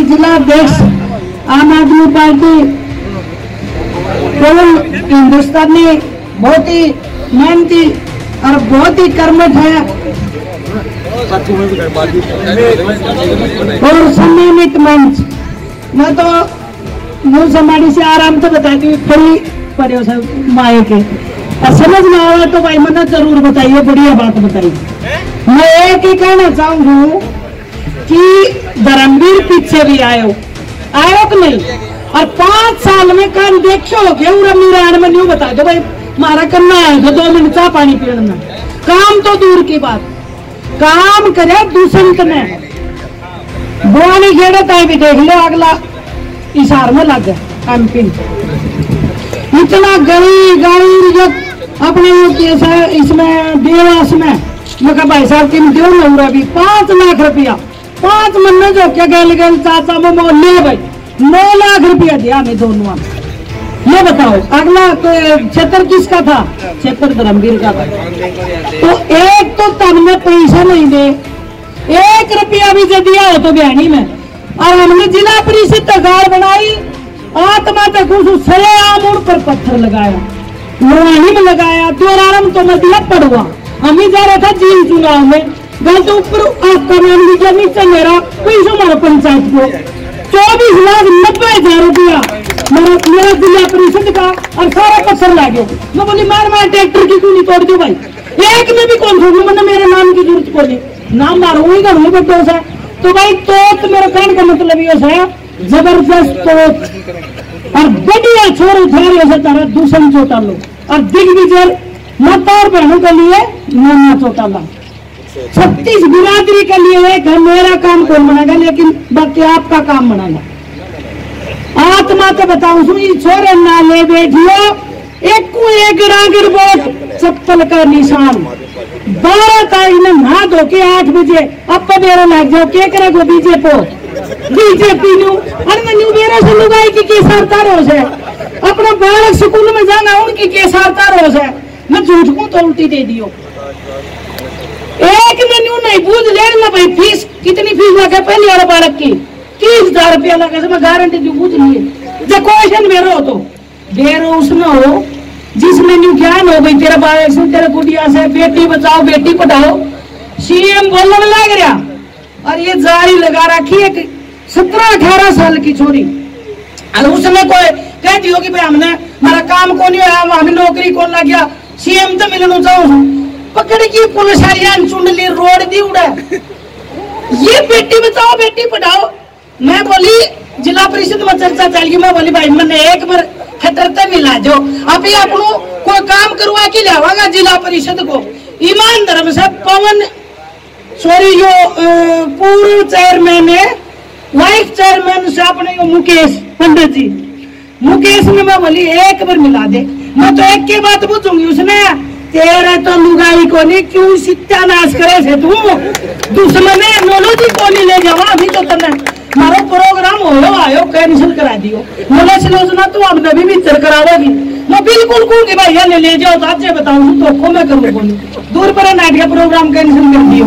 जिला अध्यक्ष आम आदमी पार्टी हिंदुस्तानी बहुत ही मेहनती और बहुत ही कर्मठ है और सम्मानित मंच मैं तो मुँह से आराम से बताती हूँ थोड़ी परे से माए के। और समझ में आवे तो भाई मना ज़रूर बताइए, बढ़िया बात बताइए। मैं एक ही कहना चाहूँगी कि धर्मवीर पीछे भी आयो। आयो कि नहीं? और पाँच साल में कान देखो हो गया उरा में नहीं बता दो भाई। मारा करना है तो दो मिनट चाह पानी पीने में। काम तो दूर की बात। काम करे दूसरे ने बुआनी घेड़े ताई भी देख लो, अगला इशार में लग गया। काम पिन। इतना गई गई जब अपने इसमें, देवास में। मैं कहा, भाई साहब किन दो ना भी? पाँच लाख रुपया। पाँच महीने जो क्या गल गल, चाचा मोमो ले भाई। नौ लाख रुपया दिया हमें दोनों ये बताओ अगला तो क्षेत्र किसका था? क्षेत्र धर्मवीर का था। तो एक तो तन में पैसा नहीं दे। एक रुपया भी जो दिया हो तो बहनी में। और हमने जिला परिषद तगार बनाई। आत्मा तक उस सरे आम पर पत्थर लगाया। लोहानी में लगाया दोरारम तो मैं दिया पड़वा। हम ही जा रहा था जीन चुनाव में गल तो ऊपर आपका नाम लिखा नीचे मेरा पैसा हमारा पंचायत को? चौबीस लाख नब्बे हज़ार रुपया। मेरा मेरा जिला परिषद का और सारा पत्थर ला गया। मैं बोली, मार मार, ट्रैक्टर की क्यों नहीं तोड़ दो भाई। एक में भी कौन छोड़ मैंने मेरे नाम की ज़रूरत को नहीं। नाम मारो, वही का वही बच्चों से। तो भाई तो मेरा कहने का मतलब ये है ज़बरदस्त तोत और बढ़िया छोर उठा से तारा दूसरी चोटा लो और दिग्विजय माता और बहनों के लिए नाना चौटाला छत्तीस बिरादरी के लिए है, मेरा काम कौन बनाएगा, लेकिन बाकी आपका काम बनाएगा आत्मा तो बताऊँ सुनी छोरे ना ले बैठियो। एक रागर बोट, चप्पल का निशान। बारह तारीख में नहा धो के आठ बजे अब मेरा लग जाओ के करे को बीजेपी नु अरे मैं न्यू मेरा से लुगाई की के सारता रोज है अपना बालक स्कूल में जाना, उनकी के सारता रोज है मैं झूठ को तो उल्टी दे दियो? एक मेन्यू नहीं पूछ लेना भाई, फ़ीस, कितनी फ़ीस लगे पहले वाले बालक की? तीस हज़ार रुपया लगे मैं गारंटी दी पूछ लिए। जब क्वेश्चन मेरे तो। देर उसमें हो जिस मेन्यू ज्ञान हो, भाई, तेरा बालक से, तेरा गुड़िया से, बेटी बचाओ, बेटी पढ़ाओ। सीएम बोलने में लग रहा। और ये जारी लगा रखी है सत्रह अठारह साल की छोरी। और उसने कोई कह दियो कि भाई हमने हमारा काम कौन नहीं हुआ हमें नौकरी कौन लग गया। सीएम तो मिलना चाहूँ पकड़ की पुलिस हरियाण चुंडली रोड दी उड़ा। ये बेटी बचाओ, बेटी पढ़ाओ। मैं बोली, जिला परिषद में चर्चा चल गई। मैं बोली, भाई, मैंने एक बार खतरते मिला जो अभी अपनो कोई काम करवा के लियावागा जिला परिषद को? ईमान धर्म से पवन सॉरी जो पूर्व चेयरमैन है। वाइस चेयरमैन से अपने मुकेश पंडित जी। मुकेश ने मैं बोली, एक बार मिला दे। मैं तो एक के बात पूछूँगी, उसने, तेरे तो लुगाई को नहीं, क्यों सत्यानाश करे से तू? दुश्मने नोलॉजी को नहीं ले जावा अभी तो तने मारो प्रोग्राम हो आयो कैंसिल करा दियो। मोला सलोचना, तू अब नबी भी चल करावेगी मैं बिल्कुल कहूँगी भाई ले ले जाओ तो आपसे बताऊँ तो को मैं करूँ दूर पर नाटक प्रोग्राम कैंसिल कर दियो।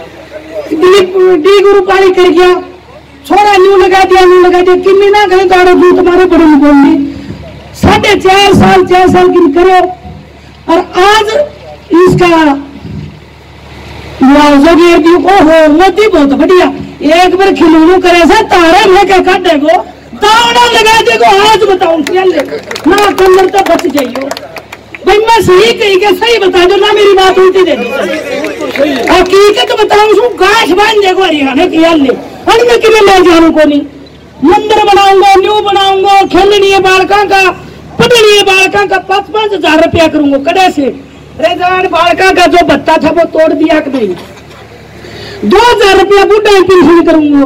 गुरु पाली कर गया, छोरा न्यू लगा दिया न्यू लगा दिया किन्नी ना कहीं गाड़ो तू तुम्हारे बड़े में बोल साढ़े चार साल चार साल की करो, और आज इसका मुआवजा भी दियो ओ हो मोदी बहुत बढ़िया। एक बार खिलौनू करे से तारे क्या काटे को तावड़ा लगा दे को आज ले ना, कमर तो बच जाइयो मैं सही कही के सही बता दो, ना मेरी बात उल्टी दे हकीकत बताऊँ सु गाछ बाँध देखो हरियाणा की यार ले अन्य कि मैं ले जाऊँ को नहीं मंदिर बनाऊँगा, न्यू बनाऊँगा खेलनी है बालका का पढ़नी है बालका का पाँच पाँच हज़ार रुपया करूँगा, कड़े से? रेजान बालका का जो भत्ता था, वो तोड़ दिया कि नहीं? दो हज़ार रुपया बुढ़ा पेंशन करूँगा।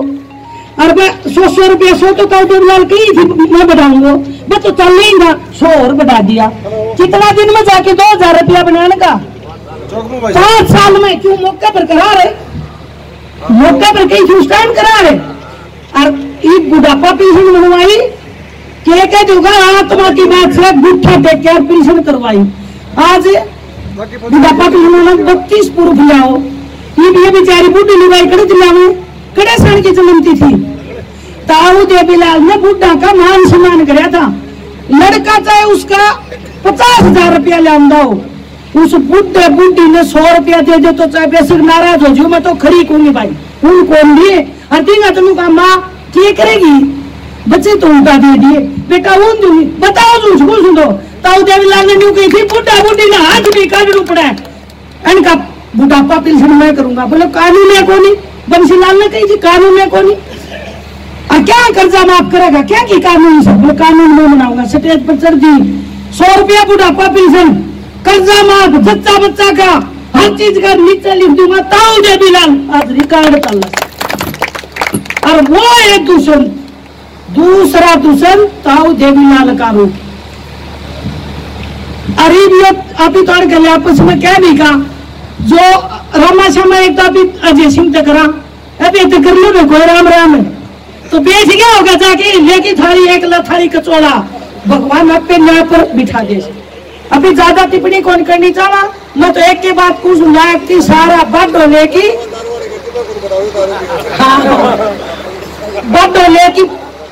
और सौ सौ रुपया सौ तो कल देवलाल कही थी, मैं बढ़ाऊँगा मैं तो चल नहीं था और बढ़ा दिया कितना दिन में जाके दो हज़ार रुपया बनाने का पाँच साल में क्यों मौके पर करा रहे मौके पर कहीं क्यों स्टैंड करा रहे और ये बुढ़ापा पेंशन बनवाई के के दूँगा आत्मा की बात से गुट्ठा टेक के पेंशन करवाई आज बुढ़ापा पेंशन बत्तीस पूर्व लाओ ये ये बेचारी बूढ़ी लुगाई कड़े जिला में कड़े सन की जन्मती थी ताऊ देवीलाल ने बुढ़ा का मान सम्मान कराया था लड़का चाहे उसका पचास हज़ार रुपया लाऊँगा हो। उस बुढ़े बुढ़ी ने सौ रुपया दे दे तो चाहे बेशक नाराज़ हो जो मैं तो खड़ी कहूँगी भाई? उन कौन दिए और देगा तुम का माँ क्या करेगी? बच्चे तो उल्टा दे दिए। बेटा उन दूँगी बताओ तुम, सुन सुन। दो ताऊ देवीलाल ने न्यू थी बुढ़ा बुढ़ी ने हाथ भी काटना पड़ा इनका बुढ़ापा पेंशन मैं करूँगा। बोले, कानून है कोनी बंसीलाल ने कही थी, कानून है कोनी क्या कर्जा माफ़ करेगा? क्या की कानून से? बोले कानून में बनाऊँगा। स्टेज पर चढ़ दी। सौ रुपया बुढ़ापा पेंशन कर्जा माफ़ बच्चा बच्चा का। हर चीज़ का नीचे लिख दूँगा। ताऊ दे बिलाल। आज रिकॉर्ड कर लो। और वो एक दूषण दूसरा दूषण ताऊ देवीलाल का रूप। अरे अभी तो गले आपस में क्या नहीं कहा? जो रामा श्यामा एक तो अभी अजय सिंह टकरा अभी तो कर लो ना कोई राम राम है तो बेच गया होगा जाके, लेकी थाली, एक लथारी कचौड़ा। भगवान अपने न्याय पर बिठा दे। अभी ज़्यादा टिप्पणी कौन करनी चाहा मैं तो एक के बाद कुछ लायक की सारा बड होने की बड होने की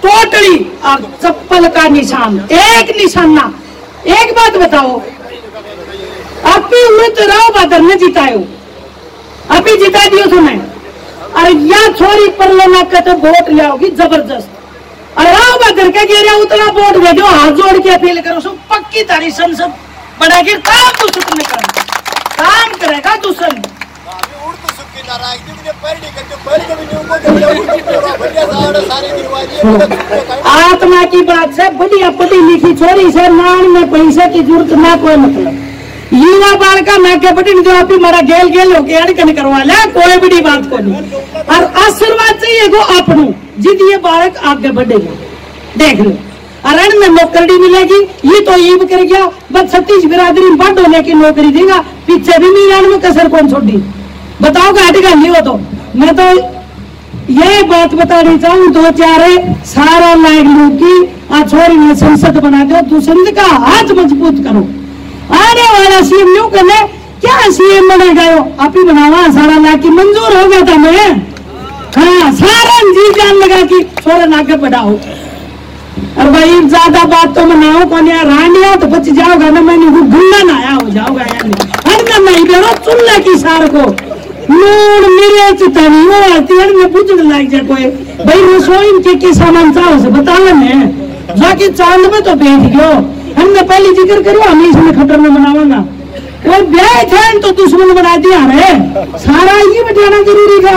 टोटली और चप्पल का निशान, एक निशान ना। एक बात बताओ। अभी हुए तो राव ने जितायो। अभी जिता दियो तुम्हें। अरे या छोरी पर लेना का तो वोट लाओगी ज़बरदस्त। और राव बहादुर के गिरे उतना वोट दे दो हाथ जोड़ के अपील करो सो पक्की तारी संसद बनाएगी काम दूसरे तुमने करना काम करेगा दूसरे आत्मा की बात से बढ़िया पढ़ी लिखी छोरी से नान में पैसे की ज़रूरत ना कोई मतलब। युवा बाल का मैं के बटी जो आप मारा गेल गेल होके अड़कन करवा ले कोई बड़ी बात को नहीं। और आशीर्वाद चाहिए गो अपनू जिद ये बालक आगे बढ़ेगा। देख लो। अरण में नौकरी मिलेगी, ये तो ईब कर गया। बस छत्तीस बिरादरी बंद होने की नौकरी देगा, पीछे भी नहीं मीरान में कसर कौन छोड़ी? बताओ हटेगा नहीं हो तो? मैं तो ये बात बतानी चाहूँ, दो चार, सारा लाइक लोग की छोरी ने संसद बना दो, दूसरे का हाथ मज़बूत करो। आने वाला सीएम न्यू करने, क्या सीएम बनेगा आप ही बनावा सारा ला की मंजूर हो गया था, मैं। सारा जी जान लगा कि छोरा आगे बढ़ाओ और भाई ज़्यादा बात तो मनाओ कौन यार रानिया तो बच जाओगा ना मैंने वो गुल्ला ना आया हो, जाओगा यार हर नहीं बेरो चुल्ला की सार को। लूण मिर्च तनी वो आती है मैं पूछ लाग जाए कोई। भाई रसोई में के के सामान चाहो से बताओ ने। जाके चाँद में तो बेच गयो। हमने पहले ज़िक्र करो, हम इसमें खतर में बनावांगा। वो ब्याह थे तो दुश्मन बना दिया रे। सारा ये बचाना ज़रूरी था।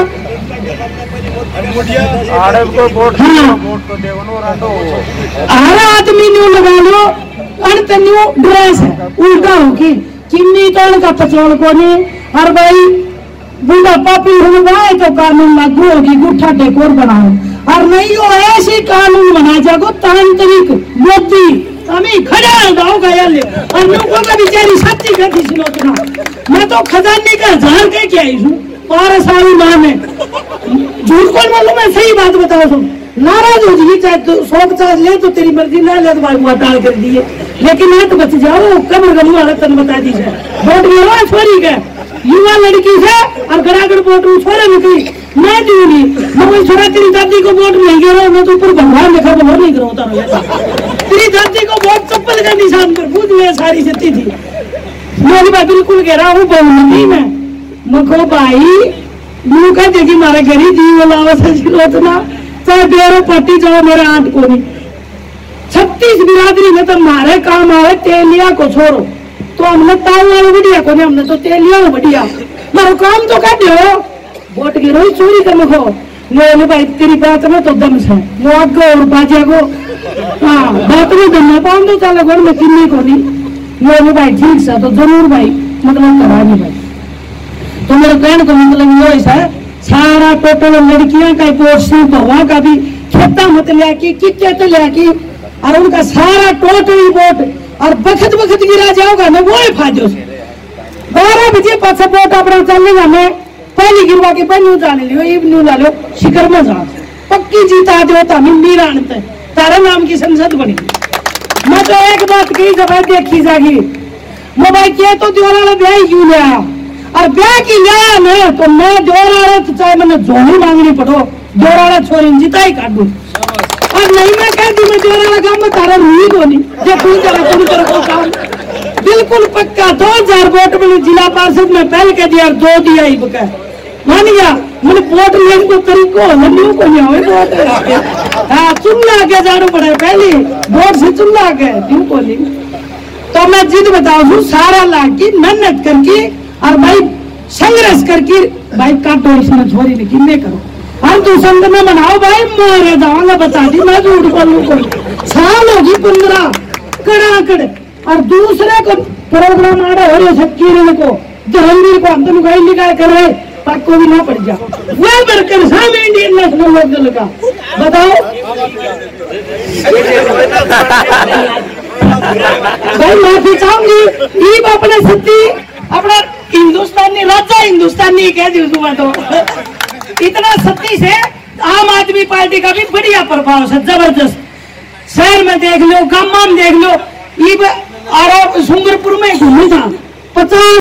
को हर आदमी न्यू लगा लो, अन ड्रेस है। उल्टा होगी चिन्नी तो का पचोल को नहीं और भाई, बूढ़ा पापी हुआ तो कानून लागू होगी गुठा डेकोर बनाओ। और नहीं हो ऐसी कानून बना जागो, तांत्रिक मोदी। हमें खड़ा जाओ गया ले। और लोगों का बेचारी सच्ची गति सुनो मैं तो खजाने का झाड़ के क्या हूँ। बारह साल माँ में झूठ कौन मालूम है? सही बात बताओ तुम। नाराज़ हो जी चाहे तो सौ पचास ले तो तेरी मर्ज़ी, ना ले तो भाई वो टाल कर दिए। लेकिन मैं तो बच जाओ कमर गमू वाला तन बता दीजिए। वोट मेरा छोरी का? युवा लड़की से और गड़ागड़ वोट छोरे में कही मैं दूँगी मैं कोई छोरा, तेरी दादी को वोट नहीं गिरो मैं तो ऊपर भगवान लिखा तो वोट नहीं रहो तेरी दादी को वोट चप्पल का निशान पर पूछ लिया सारी सत्ती थी। मैं बिल्कुल कह रहा हूँ, बहुमती में। मखो भाई मुँह का देखी मारे घरी जी बोलावा सचिन ना बेरो पट्टी जाओ, मेरे आंट को नहीं। छत्तीस बिरादरी में तो मारे काम आवे तेलिया को छोड़ो। तो हमने ताऊ वालों बढ़िया को हमने तो तेलिया को बढ़िया। मारो काम तो कर दो वोट गिरो चोरी कर मखो। नो भाई, तेरी बात में तो दम से। वो आगे और बाजा को। हाँ बात में दम चाल गोड़ में को नहीं। भाई, ठीक से तो ज़रूर भाई मतलब भाई। तो मेरे कहने का मतलब ये है, सारा टोटल लड़कियाँ का कोर्स भवा का भी खेता मत लिया किच्चे तो लिया और उनका सारा टोटल वोट और बखत बखत गिरा जाओगा ना वो फाजो से बारह बजे पासपोर्ट अपना चलेगा मैं पहली गिरवा के पहली उतार लियो इवनू ला लो, शिखर में जा पक्की जीत आ जाओ तो हम मीरान ते तारा नाम की संसद बनी। मैं तो एक बात कही, जब देखी जागी, मैं भाई, किया तो द्वारा ब्याह क्यों ले आया? और ब्याह की आया मैं तो मैं द्वारा तो चाहे मैंने जोड़ी मांगनी पड़ो द्वारा छोरी जिता ही काटू और नहीं मैं कहती मैं द्वारा काम में तारा नहीं होनी जो तू जरा तुम तेरा को काम बिल्कुल पक्का दो हज़ार वोट मैंने जिला पार्षद में पहल के दिया दो दिया ही बका मान गया मैंने वोट लेने को तरीको लम्बियों को नहीं हुए वोट हाँ चुनना आगे जाना पड़े पहले वोट से चुनना आगे क्यों को नहीं तो मैं जिद बताऊ सारा लाग की मेहनत करके और भाई संघर्ष करके भाई काटो इसमें छोरी ने किन्ने करो। हम तो संग में मनाओ भाई मारे जाऊँगा बता दी मैं झूठ बोलू को साल होगी पंद्रह कड़ाकड़ और दूसरे को प्रोग्राम आ रहा हो सबकी को जहंगीर को तो गाई निकाल कर रहे पर को भी ना पड़ जा। वह वर्कर सामने इंडियन नेशनल लोक दल का बताओ। भाई माफ़ी चाहूँगी ईब अपने सत्ती अपना हिंदुस्तानी, राजा हिंदुस्तानी कह दी उसको मैं तो। इतना सत्ती से आम आदमी पार्टी का भी बढ़िया प्रभाव है, ज़बरदस्त। शहर में देख लो, गाँव में देख लो, ये आरोप सुंदरपुर में घूमू था पचास